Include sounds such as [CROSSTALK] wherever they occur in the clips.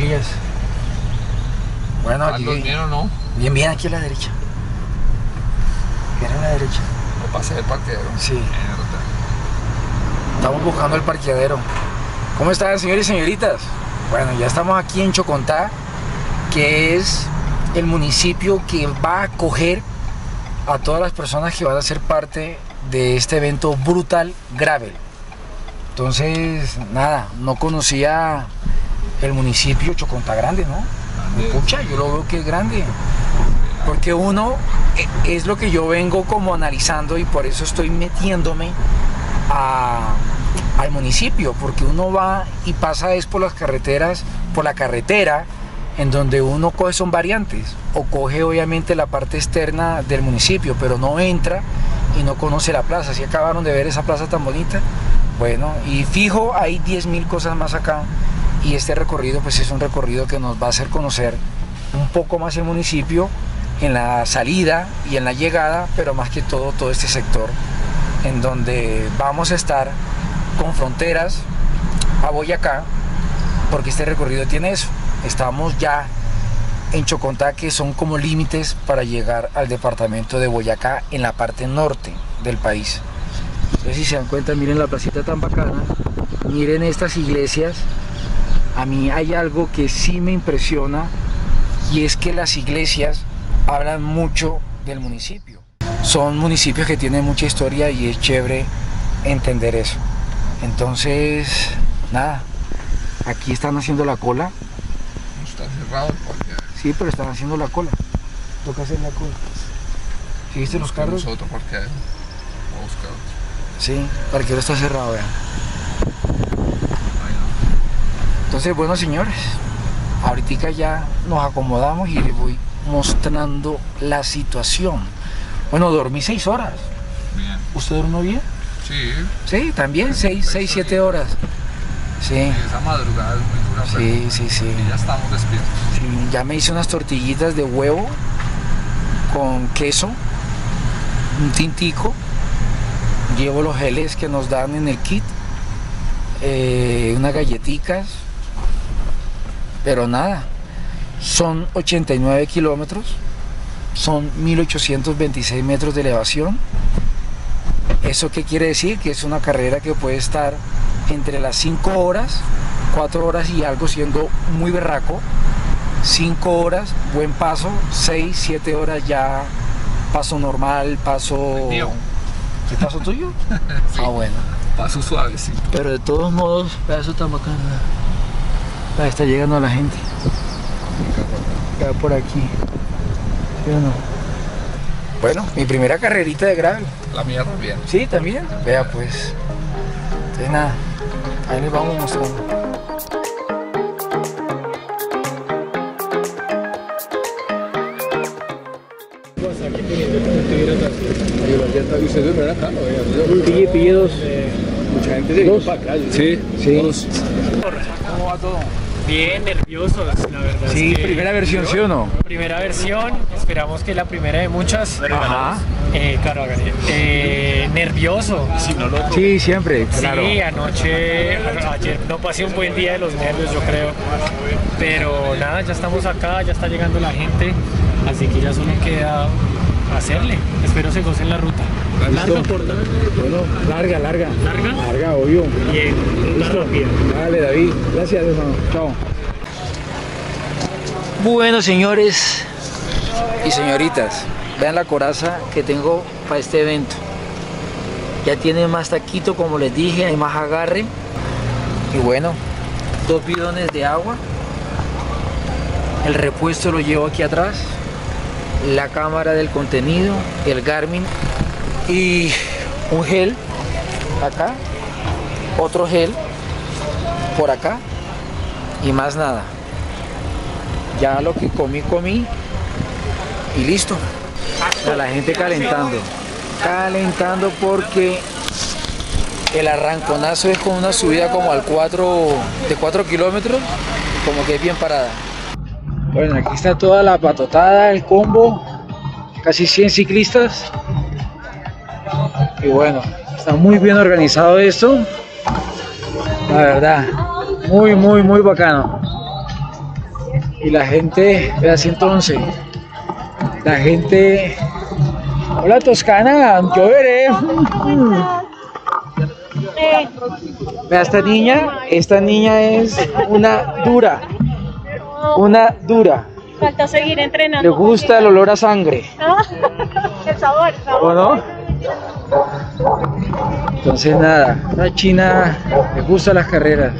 Elías? Bueno, aquí. ¿Andas bien o no? Bien, bien, aquí a la derecha. Bien a la derecha. Me pasé el parqueadero. Sí. Mierda. Estamos buscando el parqueadero. ¿Cómo están, señores y señoritas? Bueno, ya estamos aquí en Chocontá, que es el municipio que va a acoger a todas las personas que van a ser parte de este evento Brutal Gravel. Entonces, nada, no conocía el municipio Chocontá Grande, ¿no? Pucha, yo lo veo que es grande. Porque uno eh, es lo que yo vengo como analizando y por eso estoy metiéndome a- al municipio, porque uno va y pasa es por las carreteras, por la carretera, en donde uno coge son variantes, o coge obviamente la parte externa del municipio, pero no entra y no conoce la plaza. Si acabaron de ver esa plaza tan bonita, bueno, y fijo, hay 10.000 cosas más acá, y este recorrido pues es un recorrido que nos va a hacer conocer un poco más el municipio en la salida y en la llegada, pero más que todo todo este sector en donde vamos a estar con fronteras a Boyacá, porque este recorrido tiene eso. Estamos ya en Chocontá, que son como límites para llegar al departamento de Boyacá en la parte norte del país. Entonces, si se dan cuenta, miren la placita tan bacana, miren estas iglesias. A mí hay algo que sí me impresiona y es que las iglesias hablan mucho del municipio. Son municipios que tienen mucha historia y es chévere entender eso. Entonces, nada, aquí están haciendo la cola. No está cerrado el. Sí, pero están haciendo la cola. Toca hacer la cola. ¿Sí viste los carros? Otro parqueadero. Voy a buscar otro. Sí, que ahora está cerrado, vean. Ahí Entonces, bueno, señores, ahorita ya nos acomodamos y les voy mostrando la situación. Bueno, dormí seis horas. Bien. ¿Usted durmió bien? Sí. Sí, también, seis, seis, siete horas. Sí, Esa madrugada es muy dura, sí, sí, sí. pero ya estamos despiertos. Sí, Ya me hice unas tortillitas de huevo con queso, un tintico. Llevo los geles que nos dan en el kit, eh, unas galletitas, pero nada. Son 89 kilómetros, son 1826 metros de elevación. ¿Eso qué quiere decir? Que es una carrera que puede estar entre las 5 horas, 4 horas y algo siendo muy berraco, 5 horas, buen paso, 6, 7 horas ya paso normal, paso... ¿Qué paso tuyo? [LAUGHS] Sí. Ah, bueno. Paso suavecito. Pero de todos modos, pedazo tan bacano. Ahí está llegando la gente. Ya por aquí. ¿Sí o no? Bueno, mi primera carrerita de gravel. La mía también. Sí, también. Vea pues. Entonces nada, ahí les vamos mostrando. Pille, pille dos. Mucha gente se para acá. Sí, sí. ¿Cómo va todo? Bien, nerviosos, la verdad. es Sí, que- primera versión, ¿sí o no? Primera versión, esperamos que la primera de muchas. Ajá. Eh, claro. Eh, nervioso. Si no lo Sí, siempre, claro. Sí, anoche, ayer no pasé un buen día de los nervios, yo creo. Pero nada, ya estamos acá, ya está llegando la gente, así que ya solo queda hacerle. Espero se gocen la ruta. Larga por larga. Bueno, larga, larga. ¿Larga? Larga, obvio. Bien, una rápida. Dale, David. Gracias, hermano. Chao. Bueno, señores y señoritas, vean la coraza que tengo para este evento. Ya tiene más taquito, como les dije, hay más agarre. Y bueno, dos bidones de agua. El repuesto lo llevo aquí atrás. La cámara del contenido, el Garmin y un gel acá, otro gel por acá y más nada. Ya lo que comí, comí y listo. A la gente calentando. Calentando porque el arranconazo es con una subida como al 4 de 4 kilómetros, como que es bien parada. Bueno, aquí está toda la patotada, el combo, casi 100 ciclistas. Y bueno, está muy bien organizado esto. La verdad, muy, muy, muy bacano. Y la gente, vea 111. La gente. Hola Toscana, yo veré. Vea esta niña, esta niña es una dura. Una dura. Falta seguir entrenando. Le gusta el olor a sangre. Ah, [LAUGHS] el sabor, el sabor. ¿O no? Entonces nada, una china le gustan las carreras.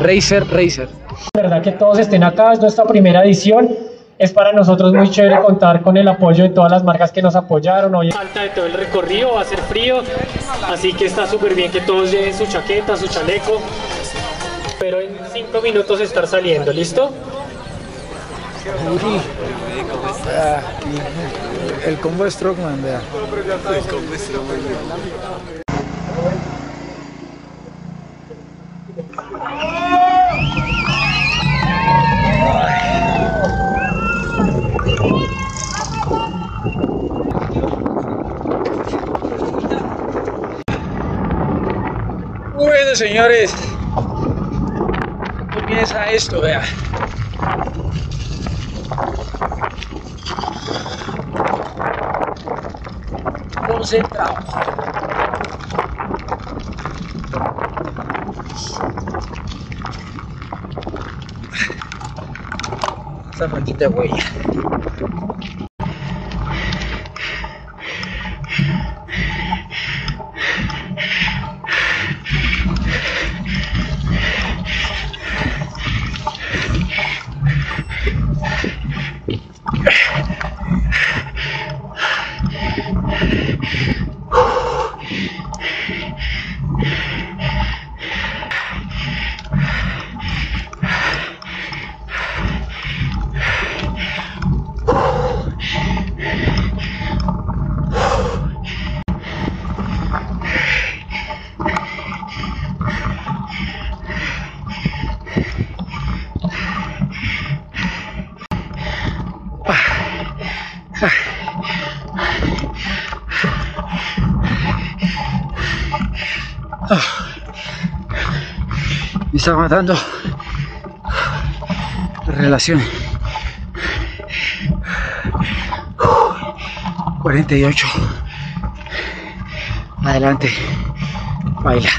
Racer, racer. verdad que todos estén acá, es nuestra primera edición. Es para nosotros muy chévere contar con el apoyo de todas las marcas que nos apoyaron. Hoy falta de todo el recorrido, va a ser frío, así que está súper bien que todos lleven su chaqueta, su chaleco. Pero en cinco minutos estar saliendo, ¿listo? Vea, El combo de Strokeman, vea. Bueno, señores, comienza esto, vea. Concentrado. Esa maldita huella. Me está matando la relación. 48. Adelante. Baila.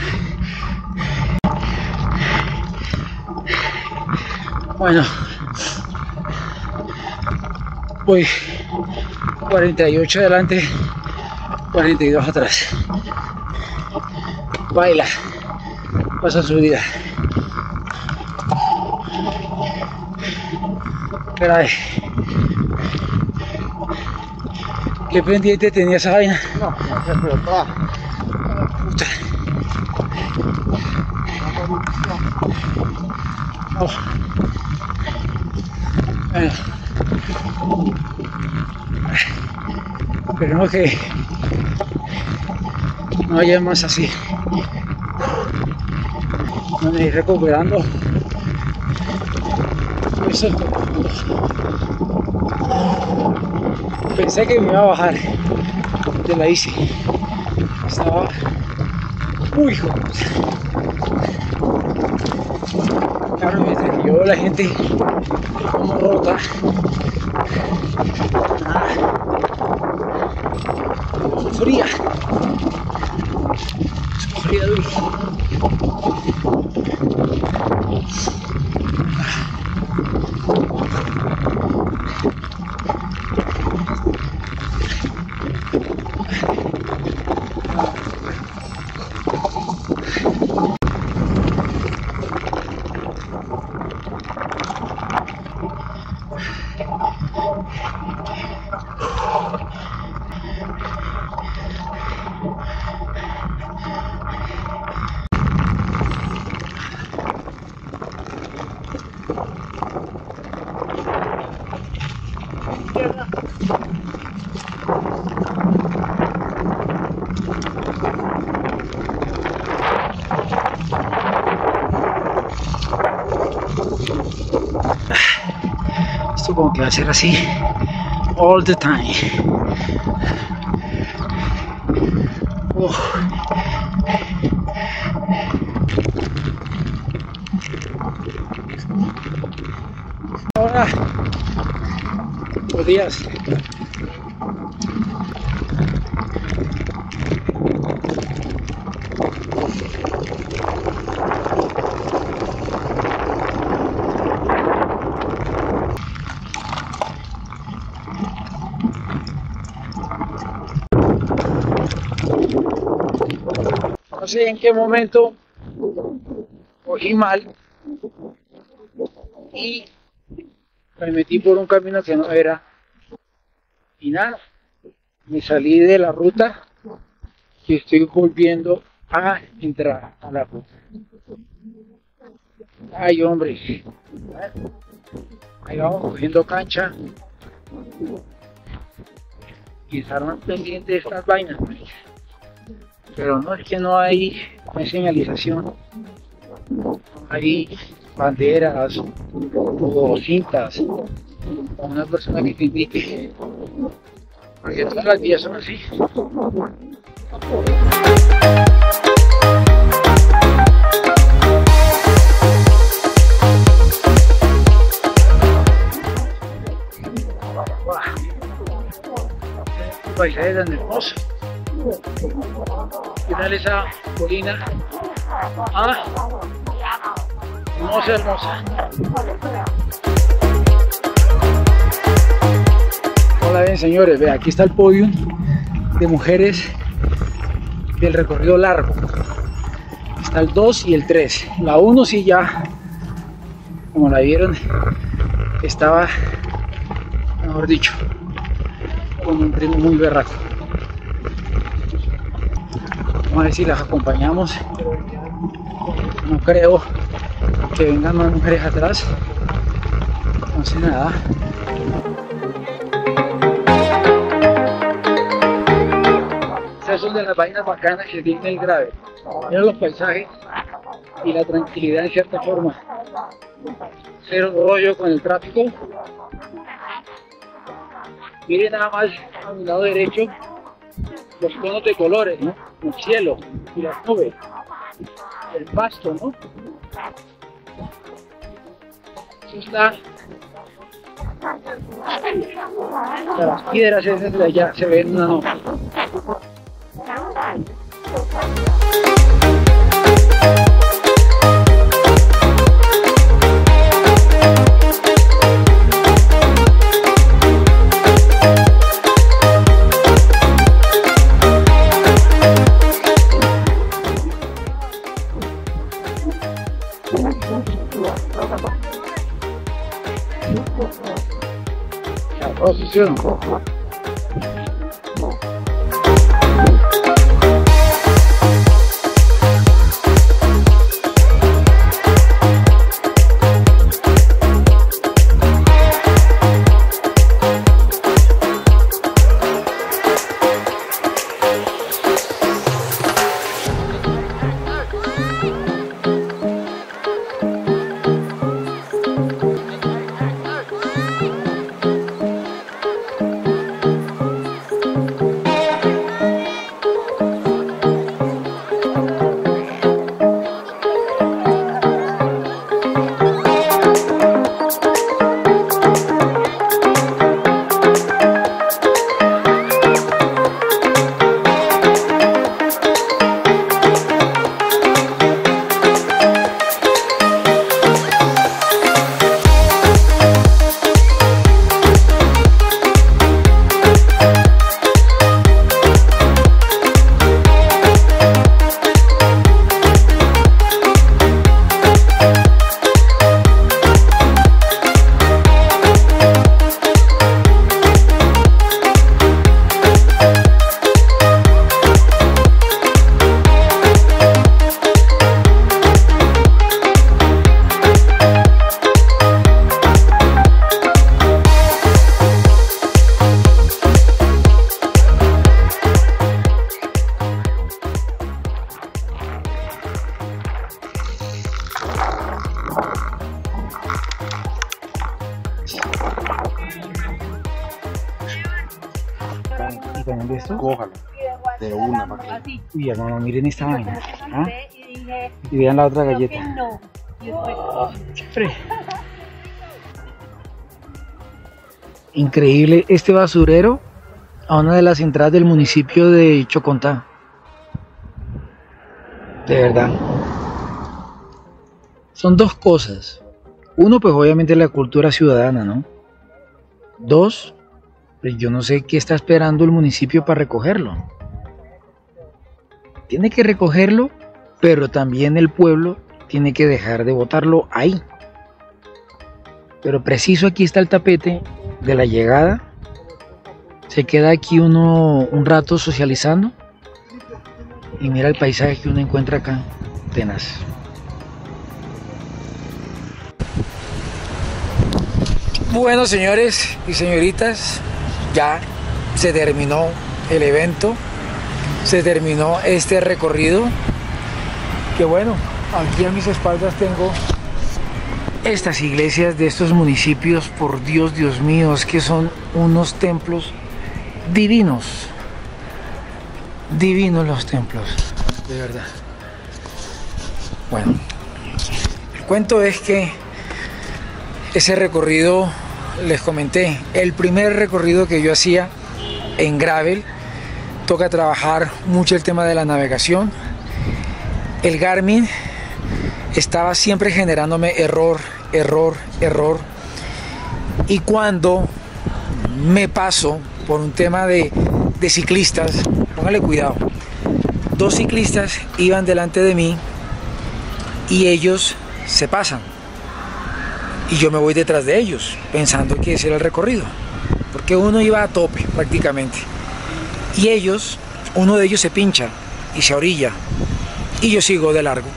Bueno. Voy 48 adelante, 42 atrás. Baila. Pasa su vida. Caray. ¿Qué pendiente tenía esa vaina? No, pero está. Puta. Oh. Bueno. Esperemos que no haya más así. Van a ir recuperando. Pensé que me iba a bajar de la ICI. Estaba muy puta. Claro, mientras yo la gente como rota. Nada. Fría. Fría a ser así all the time. Oh. Ahora podías sé en qué momento cogí mal y me metí por un camino que no era y nada, me salí de la ruta y estoy volviendo a entrar a la ruta. Ay hombre, ahí vamos cogiendo cancha y estar más pendiente de estas vainas. Pero no es que no hay, no hay señalización, hay banderas o cintas o una persona que te indique. Porque todas las vías son así. Colina? Ah, hermosa, hermosa. Hola, bien señores, ve, aquí está el podio de mujeres del recorrido largo. Está el 2 y el 3. La 1 sí ya, como la vieron, estaba, mejor dicho, con un ritmo muy berraco. Vamos a ver si las acompañamos. No creo que vengan más mujeres atrás. No sé nada. Esas son de las vainas bacanas que tiene el grave. Miren los paisajes y la tranquilidad en cierta forma. Cero rollo con el tráfico. Miren nada más a mi lado derecho los tonos de colores, ¿no? El cielo y las nubes. El pasto, ¿no? Eso está. Las piedras esas de allá se ven. Sabroso, ¿sí o miren esta vaina. ¿ah? Y vean la otra galleta. Chévere. increíble este basurero a una de las entradas del municipio de Chocontá. De verdad. Son dos cosas. Uno, pues obviamente la cultura ciudadana, ¿no? Dos, pues yo no sé qué está esperando el municipio para recogerlo. Tiene que recogerlo, pero también el pueblo tiene que dejar de botarlo ahí. Pero preciso aquí está el tapete de la llegada. Se queda aquí uno un rato socializando. Y mira el paisaje que uno encuentra acá. Tenaz. Bueno, señores y señoritas, ya se terminó el evento. Se terminó este recorrido. Que bueno, aquí a mis espaldas tengo estas iglesias de estos municipios, por Dios, Dios mío, es que son unos templos divinos. Divinos los templos, de verdad. Bueno, el cuento es que ese recorrido, les comenté, el primer recorrido que yo hacía en gravel, toca trabajar mucho el tema de la navegación. El Garmin estaba siempre generándome error, error, error. Y cuando me paso por un tema de, de ciclistas, póngale cuidado, dos ciclistas iban delante de mí y ellos se pasan. Y yo me voy detrás de ellos, pensando que ese era el recorrido. Porque uno iba a tope prácticamente. Y ellos, uno de ellos se pincha y se orilla. Y yo sigo de largo.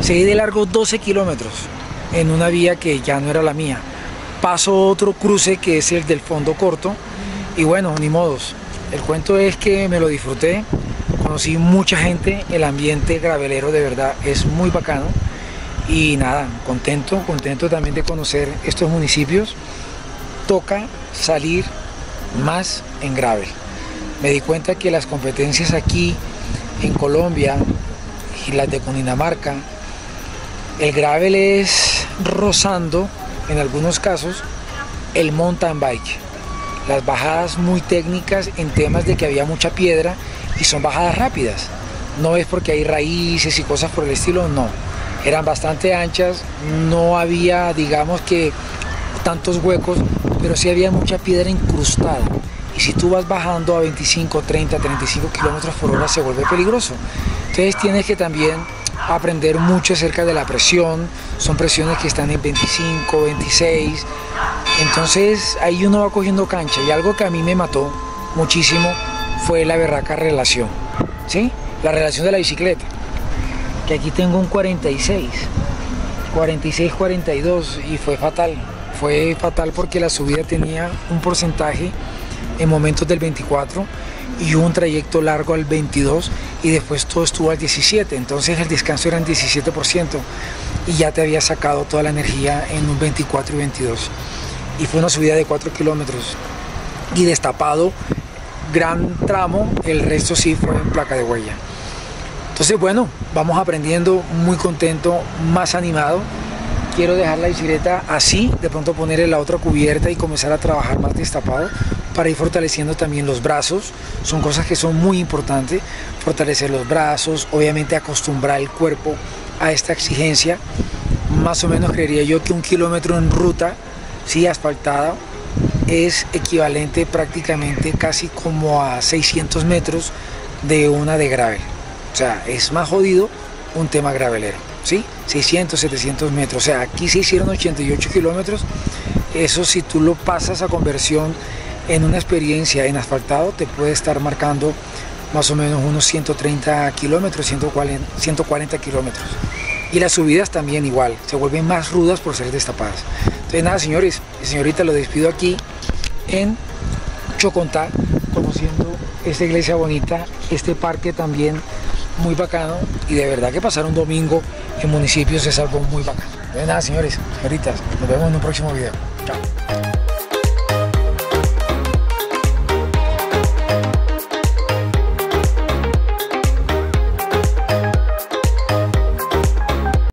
Seguí de largo 12 kilómetros en una vía que ya no era la mía. Paso otro cruce que es el del fondo corto y bueno, ni modos. El cuento es que me lo disfruté, conocí mucha gente, el ambiente gravelero de verdad es muy bacano y nada, contento, contento también de conocer estos municipios. Toca salir más en gravel. Me di cuenta que las competencias aquí en Colombia y las de Cundinamarca el gravel es rozando, en algunos casos, el mountain bike. Las bajadas muy técnicas en temas de que había mucha piedra y son bajadas rápidas. No es porque hay raíces y cosas por el estilo, no. Eran bastante anchas, no había, digamos que, tantos huecos, pero sí había mucha piedra incrustada. Y si tú vas bajando a 25, 30, 35 kilómetros por hora se vuelve peligroso. Entonces tienes que también aprender mucho acerca de la presión, son presiones que están en 25, 26, entonces ahí uno va cogiendo cancha. Y algo que a mí me mató muchísimo fue la berraca relación, ¿sí? La relación de la bicicleta, que aquí tengo un 46, 46, 42 y fue fatal, fue fatal porque la subida tenía un porcentaje en momentos del 24 y un trayecto largo al 22 y después todo estuvo al 17, entonces el descanso era en 17% y ya te había sacado toda la energía en un 24 y 22. Y fue una subida de 4 kilómetros y destapado gran tramo, el resto sí fue en placa de huella. Entonces bueno, vamos aprendiendo, muy contento, más animado. Quiero dejar la bicicleta así, de pronto ponerle la otra cubierta y comenzar a trabajar más destapado para ir fortaleciendo también los brazos. Son cosas que son muy importantes. Fortalecer los brazos, obviamente acostumbrar el cuerpo a esta exigencia. Más o menos creería yo que un kilómetro en ruta, sí, asfaltada, es equivalente prácticamente casi como a 600 metros de una de gravel. O sea, es más jodido un tema gravelero, ¿sí? 600, 700 metros. O sea, aquí se hicieron 88 kilómetros. Eso si tú lo pasas a conversión en una experiencia en asfaltado te puede estar marcando más o menos unos 130 kilómetros, 140, 140 kilómetros. Y las subidas también igual, se vuelven más rudas por ser destapadas. Entonces nada, señores y señorita, lo despido aquí en Chocontá, conociendo esta iglesia bonita, este parque también muy bacano y de verdad que pasar un domingo en municipios es algo muy bacano. De nada, señores, señoritas, nos vemos en un próximo video. Chao.